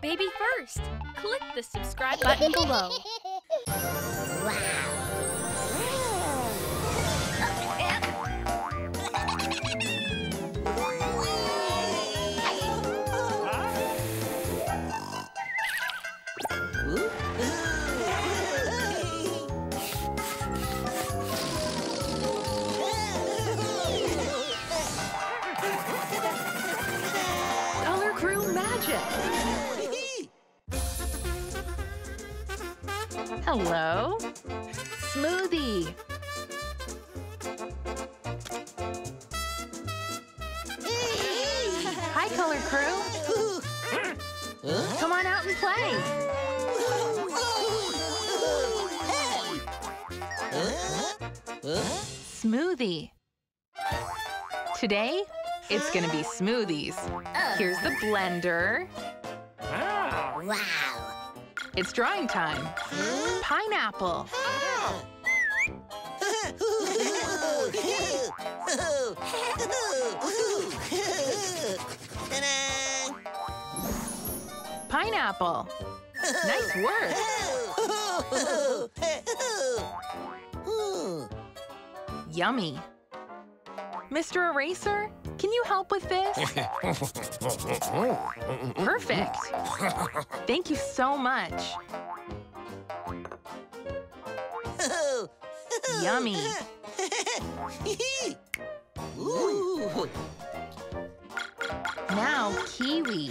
baby first. Click the subscribe button below. Wow. Hello? Smoothie! Hi, Color Crew! Come on out and play! Smoothie. Today, it's gonna be smoothies. Here's the blender. Ah. Wow. It's drawing time. Pineapple. Pineapple. Nice work. Yummy. Mr. Eraser, can you help with this? Perfect. Thank you so much. Yummy. Ooh. Now, kiwi.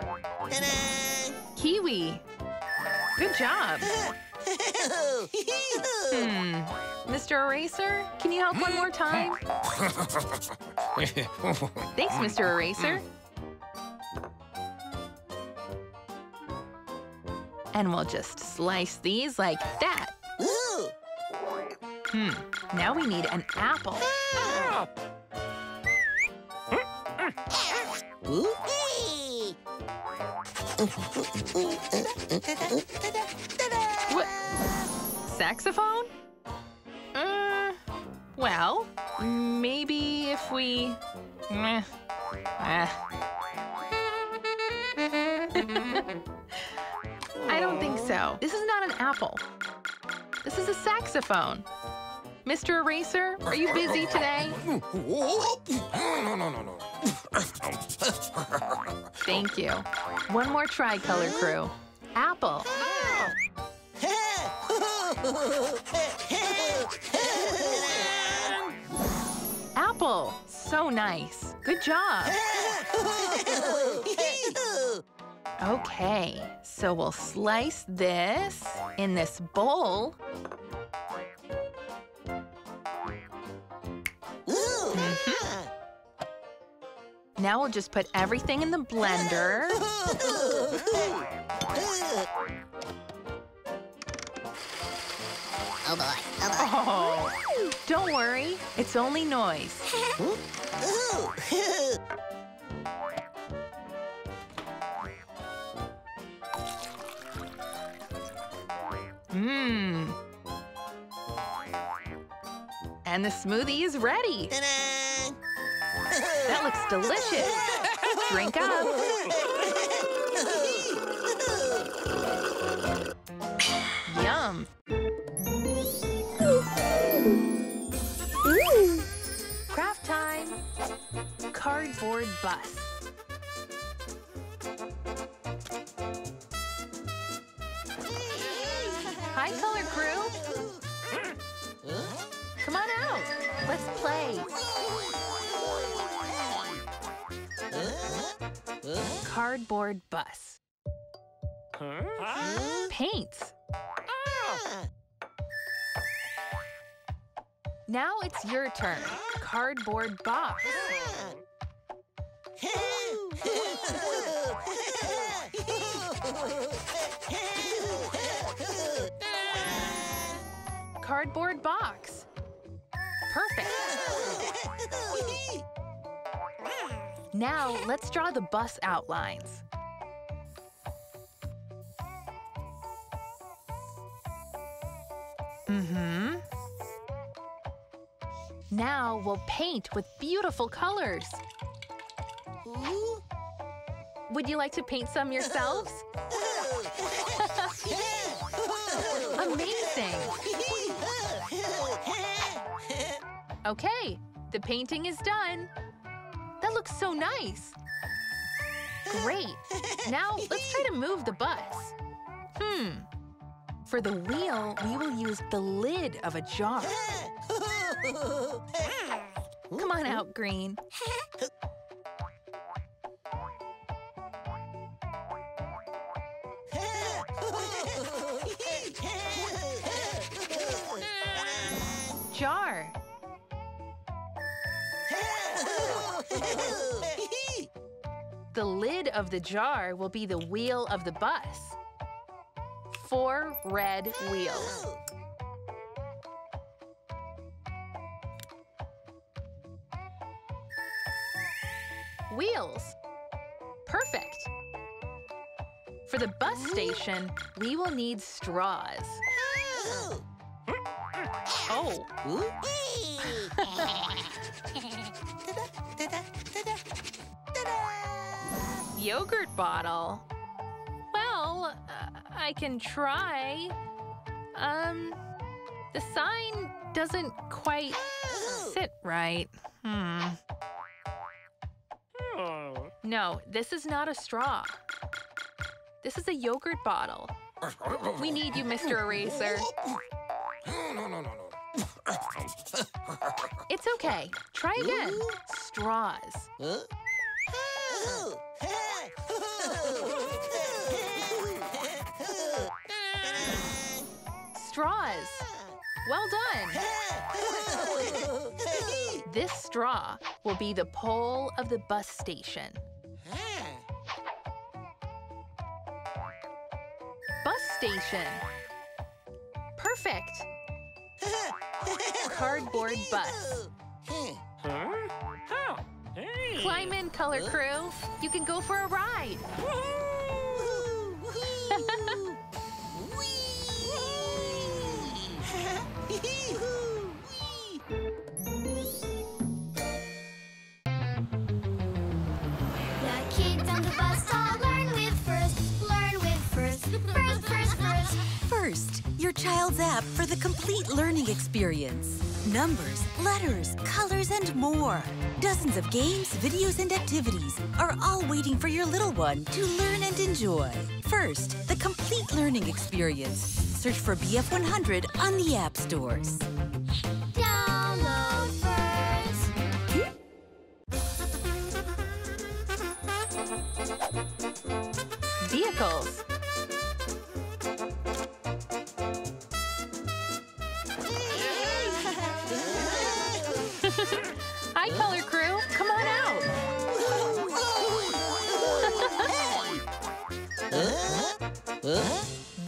Ta-da! Kiwi. Good job. Hmm. Mr. Eraser, can you help one more time? Thanks, Mr. Eraser. And we'll just slice these like that. Ooh. Hmm. Now we need an apple. Hey. What? Saxophone? Uh, well, maybe if we... I don't think so. This is not an apple. This is a saxophone. Mr. Eraser, are you busy today? No, no, no, no. Thank you. One more tri-color crew. Apple. Apple. So nice. Good job. Okay, so we'll slice this in this bowl. Now we'll just put everything in the blender. Oh boy, oh boy. Oh, don't worry, it's only noise. Mmm. And the smoothie is ready. Ta-da! That looks delicious. Drink up. Yum. Craft time. Cardboard bus. Hi, Color Crew. Come on out. Let's play. Cardboard bus. Paints. Oh. Now it's your turn. Cardboard box. Cardboard box. Perfect. Now let's draw the bus outlines. Mm-hmm. Now we'll paint with beautiful colors. Would you like to paint some yourselves? Amazing! Okay, the painting is done. Looks so nice. Great. Now let's try to move the bus. Hmm. For the wheel, we will use the lid of a jar. Come on out, Green. Jar. The lid of the jar will be the wheel of the bus. Four red wheels. Wheels. Perfect. For the bus station, we will need straws. Oh, yogurt bottle. Well, uh, I can try. Um, the sign doesn't quite sit right. Hmm. No, this is not a straw. This is a yogurt bottle. We need you, Mr. Eraser. No, no, no, no, no. It's okay. Try again. Straws. Huh? Straws. Well done. This straw will be the pole of the bus station. Bus station. Perfect. Cardboard bus. Climb in, Color Crew. You can go for a ride. The kids on the bus all learn with first, learn with first, first, first, first. First, your child's app for the complete learning experience. Numbers, letters, colors, and more. Dozens of games, videos, and activities are all waiting for your little one to learn and enjoy. First, the complete learning experience. Search for BF100 on the app stores.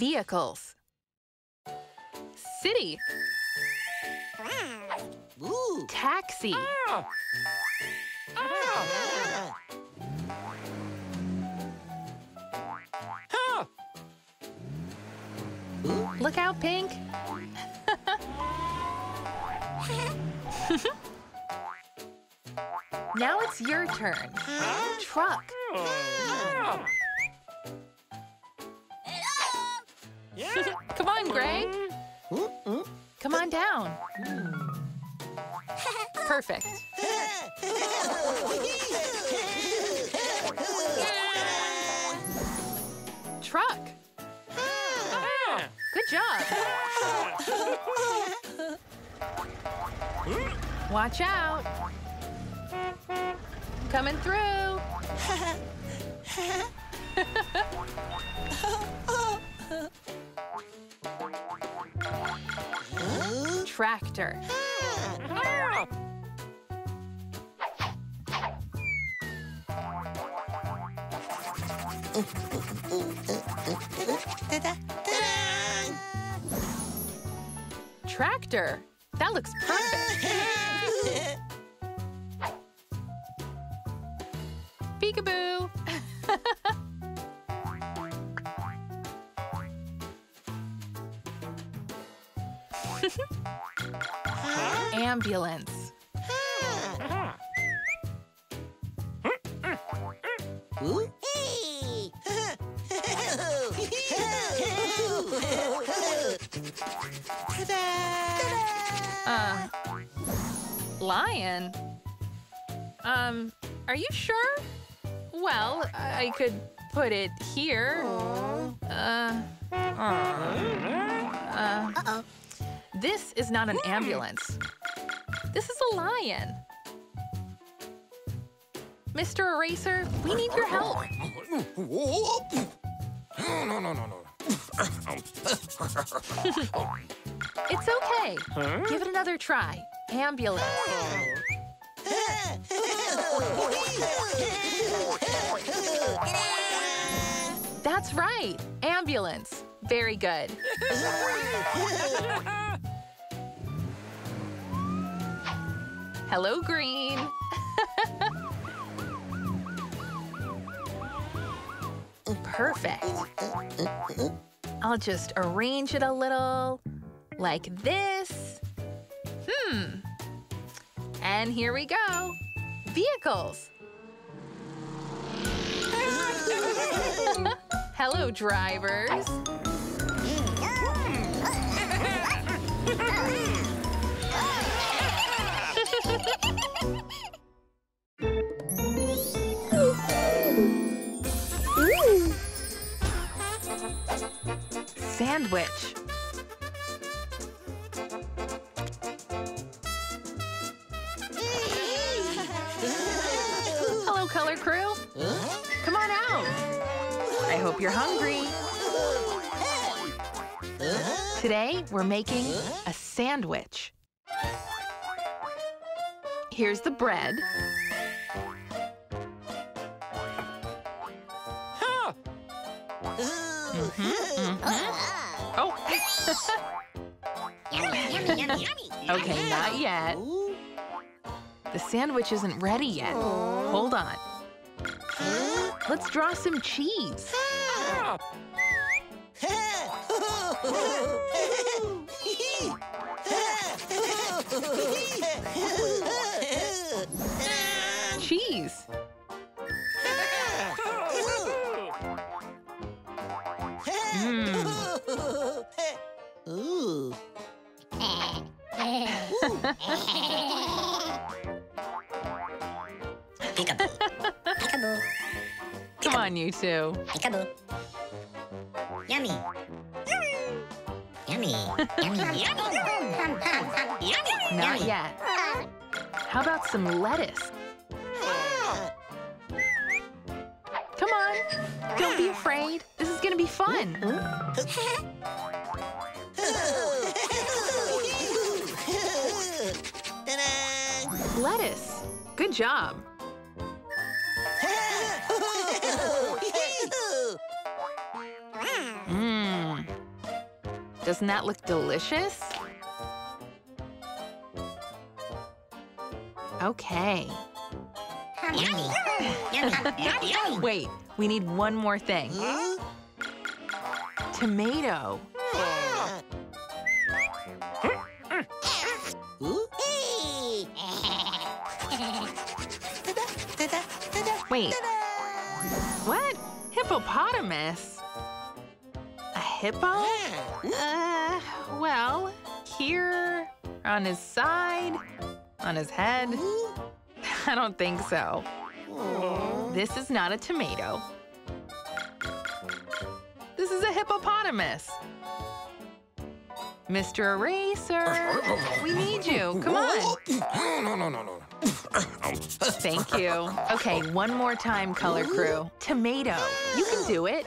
Vehicles. City. Ooh. Taxi. Ah. Ah. Look out, Pink. now it's your turn. Truck. Ah. Come on, Gray. Come on down. Perfect. Truck. Oh, good job. Watch out. Coming through. Tractor. Tractor. That looks perfect. Peekaboo. Ambulance. Uh, lion? Um, are you sure? Well, I could put it here. Uh, uh, Uh-oh. this is not an ambulance. This is a lion. Mr. Eraser, we need your help. No, no, no, no, no. It's okay. Give it another try. Ambulance. That's right. Ambulance. Very good. Hello, Green. Perfect. I'll just arrange it a little, like this. Hmm. And here we go. Vehicles. Hello, drivers. Sandwich. Hello, color crew. Come on out. I hope you're hungry. Today, we're making a sandwich. Here's the bread. The sandwich isn't ready yet. Hold on. Let's draw some cheese. Cheese. You two. Peekaboo. Yummy. Yummy. Yummy. Yummy. Yummy. Not yet. How about some lettuce? Come on. Don't be afraid. This is gonna be fun. Lettuce. Good job. Doesn't that look delicious? Okay. Wait, we need one more thing. Tomato. Wait, what? Hippopotamus? Hippo? Uh, well, here, on his side, on his head. I don't think so. This is not a tomato. This is a hippopotamus. Mr. Eraser, we need you. Come on. No, no, no, no. Thank you. Okay, one more time, color crew. Tomato. You can do it.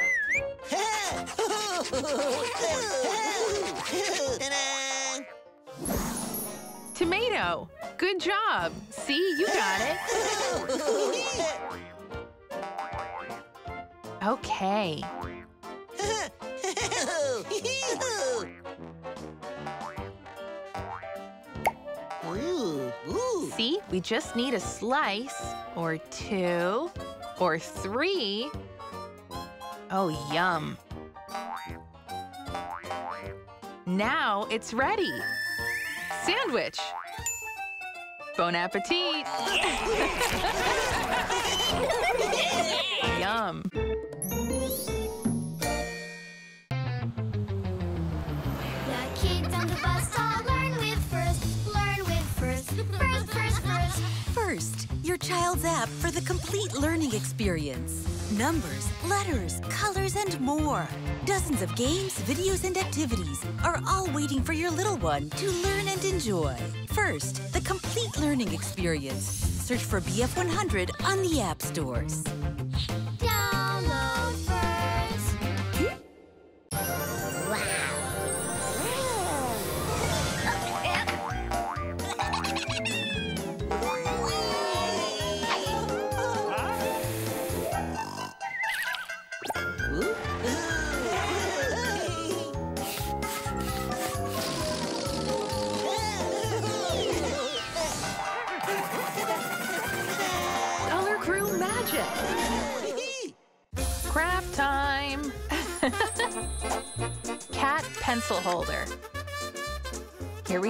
Tomato. Good job. See, you got it. Okay. See, we just need a slice or two or three. Oh, yum. Now it's ready. Sandwich. Bon appetit. Yum. Child's app for the complete learning experience. Numbers, letters, colors, and more. Dozens of games, videos, and activities are all waiting for your little one to learn and enjoy. First, the complete learning experience. Search for BF100 on the app stores.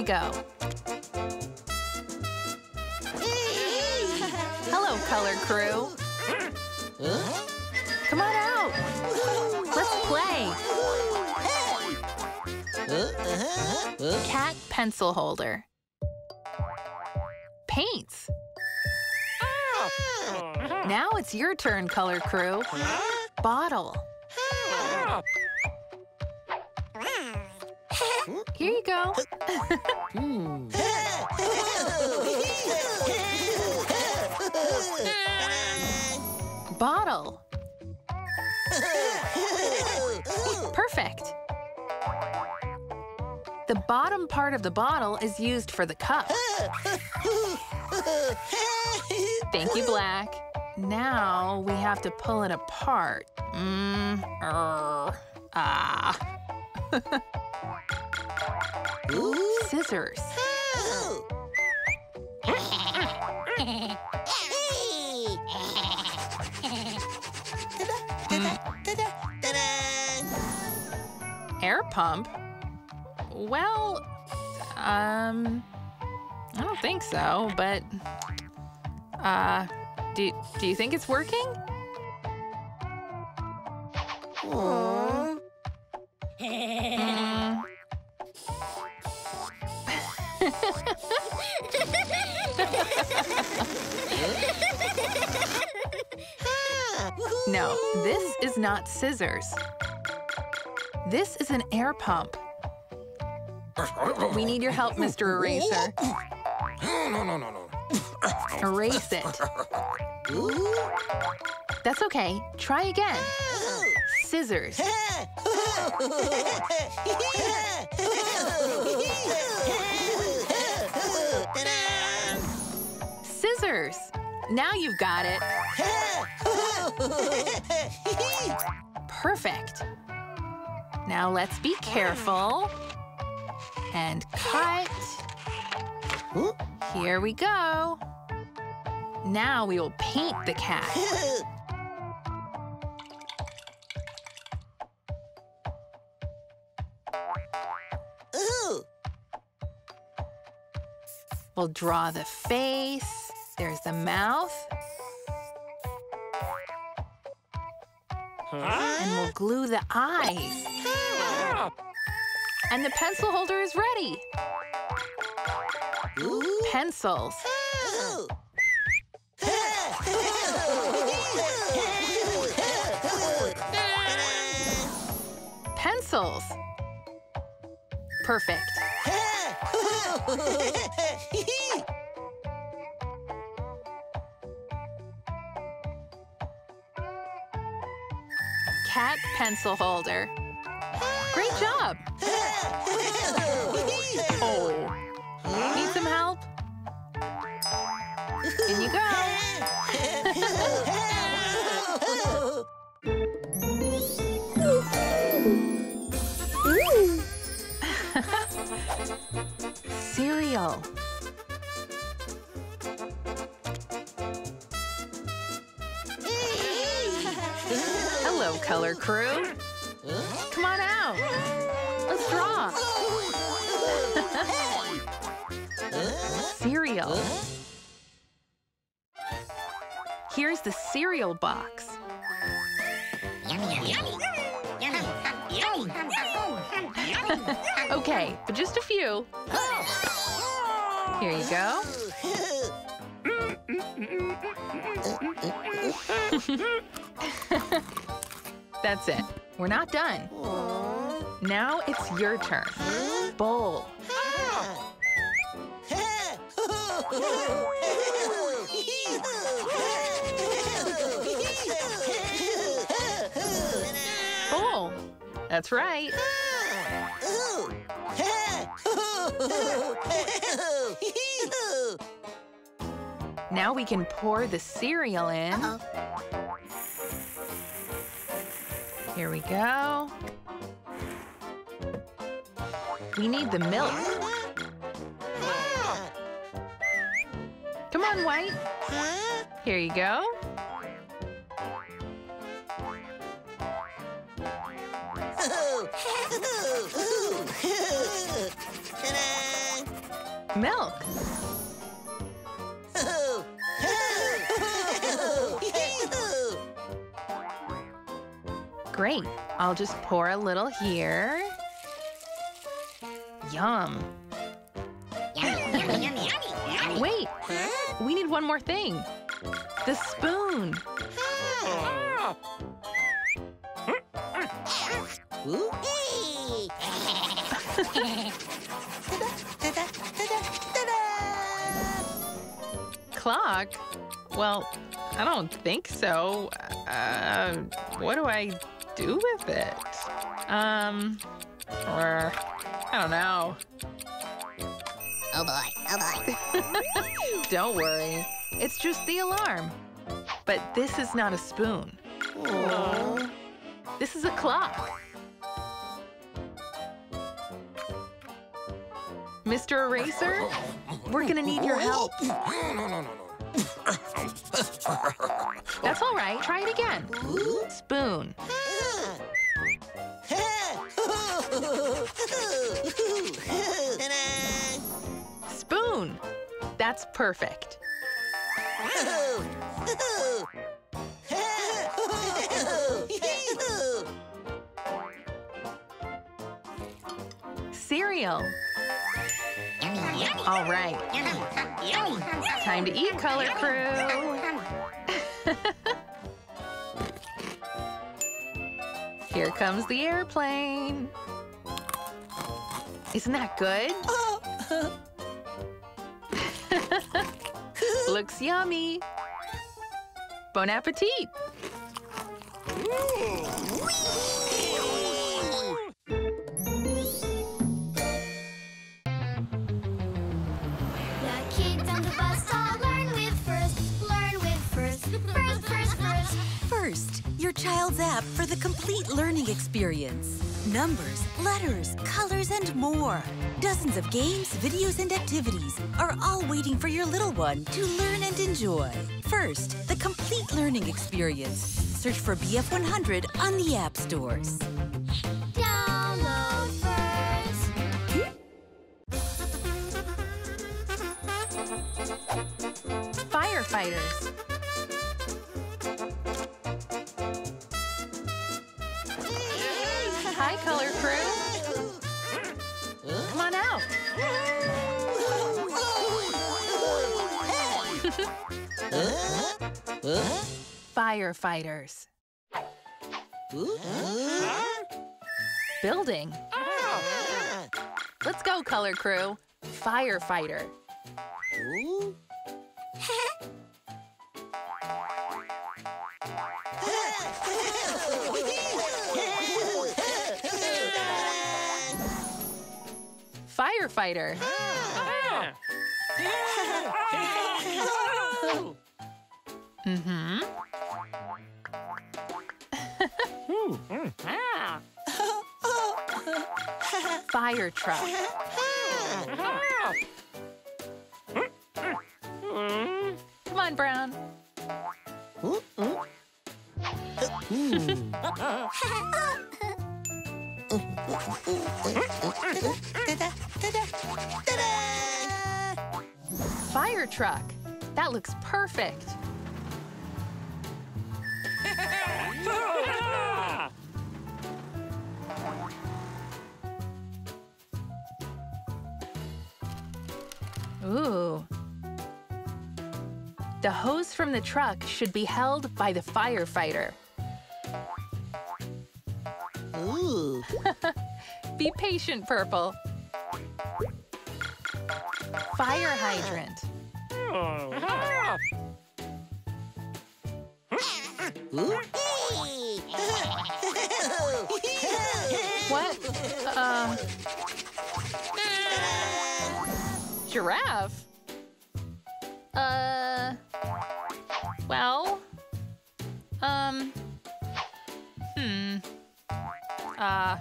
Go. Hello, Color Crew. Come on out. Let's play. Cat pencil holder. Paints. Now it's your turn, Color Crew. Bottle. Here you go. Bottle. Perfect. The bottom part of the bottle is used for the cup. Thank you, Black. Now we have to pull it apart. Mm, er, ah. Scissors. Air pump? Well, um, I don't think so, but, uh, do, do you think it's working? Not scissors. This is an air pump. We need your help, Mr. Eraser. No, no, no, no. Erase it. That's okay. Try again. Scissors. Scissors. Now you've got it. Perfect. Now let's be careful. And cut. Here we go. Now we will paint the cat. We'll draw the face. There's the mouth. And we'll glue the eyes. And the pencil holder is ready. Pencils. Pencils. Perfect. Cat pencil holder. Great job. Oh. Need some help? In you go. Cereal. color crew. Come on out. Let's draw. cereal. Here's the cereal box. okay, but just a few. Here you go. That's it. We're not done. Now it's your turn. Bowl. Bowl. That's right. Now we can pour the cereal in. Here we go. We need the milk. Come on, White. Here you go. Milk. Great. I'll just pour a little here. Yum. Wait, we need one more thing. The spoon. Clock? Well, I don't think so. Uh, what do I do with it? Um, or I don't know. Oh boy, oh boy. Don't worry. It's just the alarm. But this is not a spoon. This is a clock. Mr. Eraser, we're gonna need your help. No, no, no, no, no. That's all right. Try it again. Spoon. Spoon. That's perfect. Cereal. All right. Time to eat, Color Crew. Here comes the airplane. Isn't that good? Looks yummy. Bon appetit. Your app for the complete learning experience. Numbers, letters, colors, and more. Dozens of games, videos, and activities are all waiting for your little one to learn and enjoy. First, the complete learning experience. Search for BF100 on the app stores. Download first. Firefighters. Firefighters. Building. Let's go, Color Crew. Firefighter. Firefighter. Mm-hmm. Mm. Fire truck. Come on, Brown. Mm. fire truck. That looks perfect. Ooh. The hose from the truck should be held by the firefighter. Ooh. Be patient, Purple. Fire hydrant. Oh. Ooh. Giraffe? Uh. Well. Um. Hmm. Uh.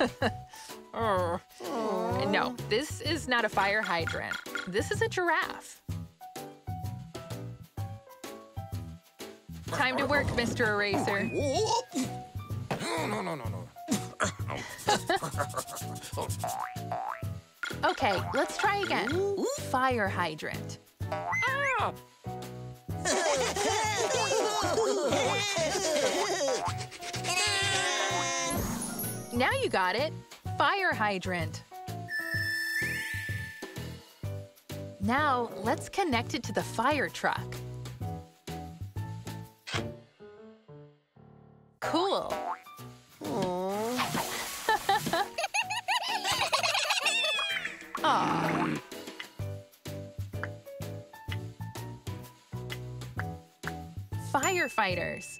er. No, this is not a fire hydrant. This is a giraffe. Time to work, Mr. Eraser. No, no, no, no. Okay, let's try again. Fire hydrant. Now you got it. Fire hydrant. Now, let's connect it to the fire truck. Firefighters.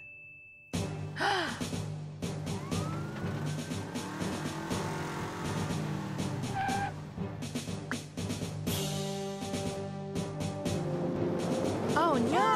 oh no!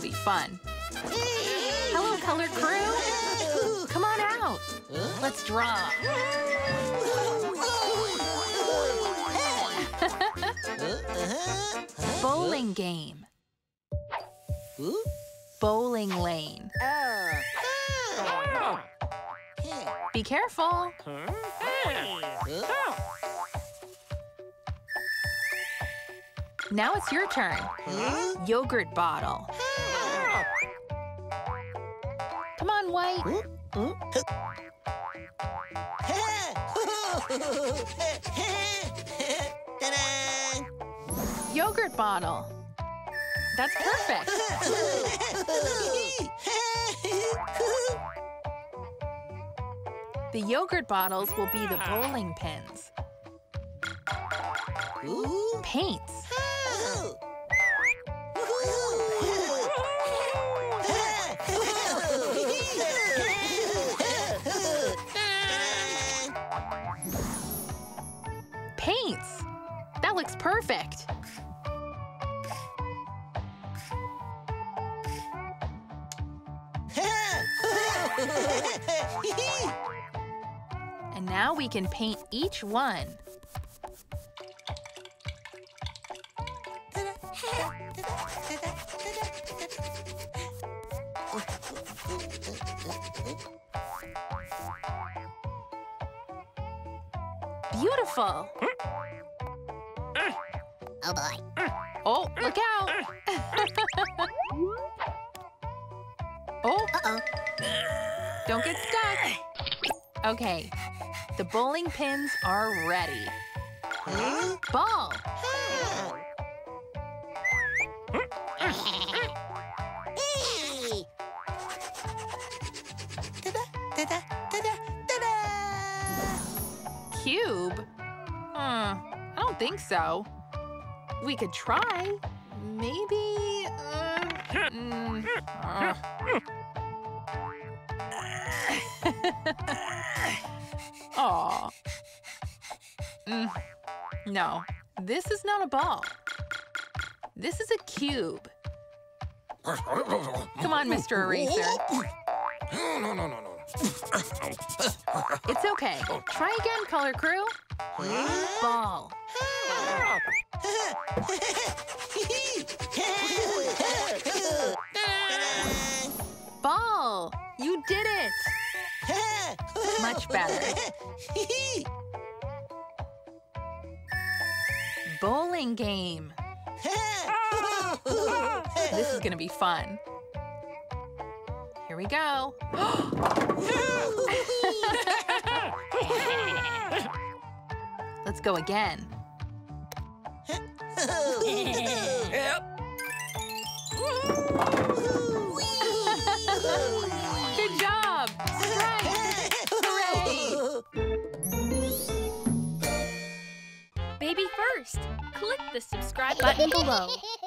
Be fun. Hello, color crew! Come on out! Let's draw. Bowling game. Bowling lane. Be careful. Now it's your turn. Yogurt bottle. Come on, White. Ta-da! Yogurt bottle. That's perfect. The yogurt bottles will be the ah. bowling pins. Ooh. Can paint each one. Beautiful. Oh boy. Oh, look out. oh, Uh-oh. don't get stuck. Okay, the bowling pins are ready. Huh? Ball. Cube? Hmm, I don't think so. We could try. Maybe. Uh, mm, uh. Aw. Mm, no, this is not a ball. This is a cube. Come on, Mr. Eraser. No, no, no, no, no. It's okay. Try again, color crew. Ball. Ball. You did it. Much better. Bowling game. This is gonna be fun. Here we go. Let's go again. Baby first. Click the subscribe button below.